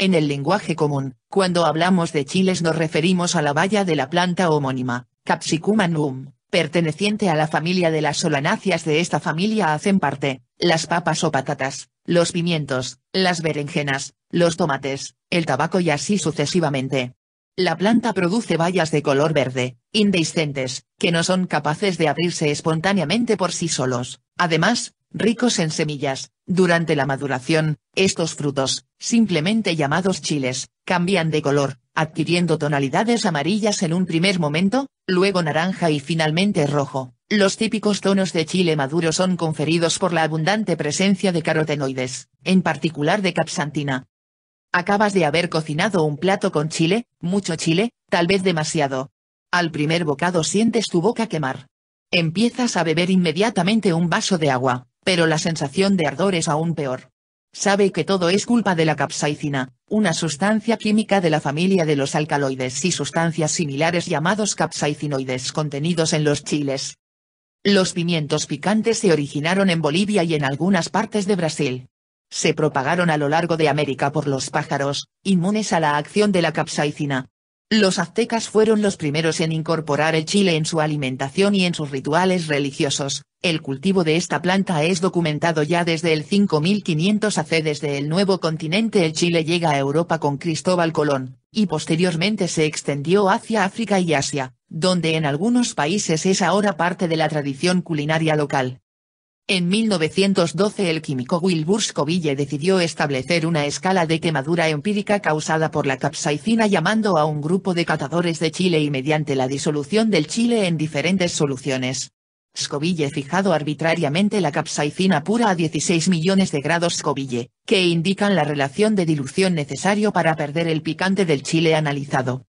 En el lenguaje común, cuando hablamos de chiles nos referimos a la baya de la planta homónima, Capsicum annum, perteneciente a la familia de las solanáceas de esta familia hacen parte, las papas o patatas, los pimientos, las berenjenas, los tomates, el tabaco y así sucesivamente. La planta produce bayas de color verde, indehiscentes, que no son capaces de abrirse espontáneamente por sí solos, además, ricos en semillas, durante la maduración, estos frutos, simplemente llamados chiles, cambian de color, adquiriendo tonalidades amarillas en un primer momento, luego naranja y finalmente rojo. Los típicos tonos de chile maduro son conferidos por la abundante presencia de carotenoides, en particular de capsantina. Acabas de haber cocinado un plato con chile, mucho chile, tal vez demasiado. Al primer bocado sientes tu boca quemar. Empiezas a beber inmediatamente un vaso de agua, pero la sensación de ardor es aún peor. Sabe que todo es culpa de la capsaicina, una sustancia química de la familia de los alcaloides y sustancias similares llamados capsaicinoides contenidos en los chiles. Los pimientos picantes se originaron en Bolivia y en algunas partes de Brasil. Se propagaron a lo largo de América por los pájaros, inmunes a la acción de la capsaicina. Los aztecas fueron los primeros en incorporar el chile en su alimentación y en sus rituales religiosos. El cultivo de esta planta es documentado ya desde el 5500 AC. Desde el nuevo continente el chile llega a Europa con Cristóbal Colón, y posteriormente se extendió hacia África y Asia, donde en algunos países es ahora parte de la tradición culinaria local. En 1912 el químico Wilbur Scoville decidió establecer una escala de quemadura empírica causada por la capsaicina llamando a un grupo de catadores de chile y mediante la disolución del chile en diferentes soluciones. Scoville fijado arbitrariamente la capsaicina pura a 16 millones de grados Scoville, que indican la relación de dilución necesario para perder el picante del chile analizado.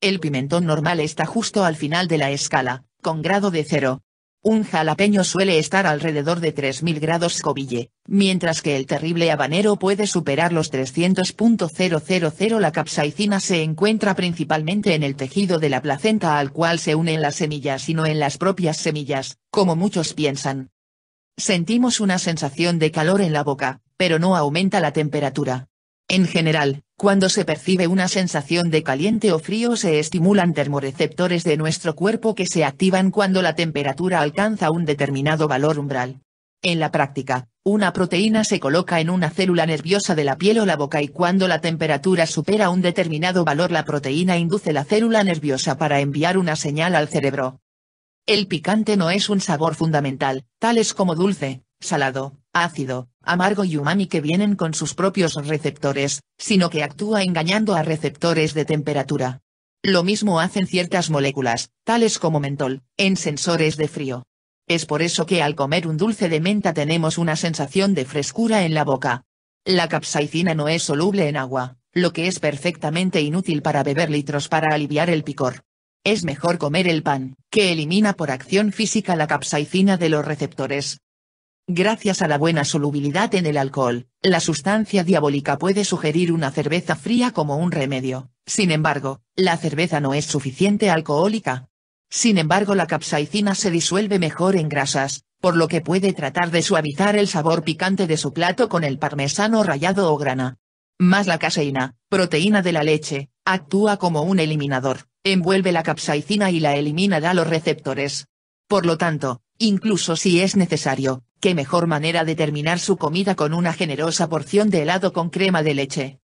El pimentón normal está justo al final de la escala, con grado de cero, un jalapeño suele estar alrededor de 3000 grados Scoville, mientras que el terrible habanero puede superar los 300.000. La capsaicina se encuentra principalmente en el tejido de la placenta al cual se unen las semillas y no en las propias semillas, como muchos piensan. Sentimos una sensación de calor en la boca, pero no aumenta la temperatura. En general, cuando se percibe una sensación de caliente o frío se estimulan termoreceptores de nuestro cuerpo que se activan cuando la temperatura alcanza un determinado valor umbral. En la práctica, una proteína se coloca en una célula nerviosa de la piel o la boca y cuando la temperatura supera un determinado valor la proteína induce la célula nerviosa para enviar una señal al cerebro. El picante no es un sabor fundamental, tales como dulce, salado, ácido, amargo y umami que vienen con sus propios receptores, sino que actúa engañando a receptores de temperatura. Lo mismo hacen ciertas moléculas, tales como mentol, en sensores de frío. Es por eso que al comer un dulce de menta tenemos una sensación de frescura en la boca. La capsaicina no es soluble en agua, lo que es perfectamente inútil para beber litros para aliviar el picor. Es mejor comer el pan, que elimina por acción física la capsaicina de los receptores, Gracias a la buena solubilidad en el alcohol, la sustancia diabólica puede sugerir una cerveza fría como un remedio, sin embargo, la cerveza no es suficiente alcohólica. Sin embargo la capsaicina se disuelve mejor en grasas, por lo que puede tratar de suavizar el sabor picante de su plato con el parmesano rallado o grana. Más la caseína, proteína de la leche, actúa como un eliminador, envuelve la capsaicina y la elimina da los receptores. Por lo tanto, incluso si es necesario, qué mejor manera de terminar su comida con una generosa porción de helado con crema de leche.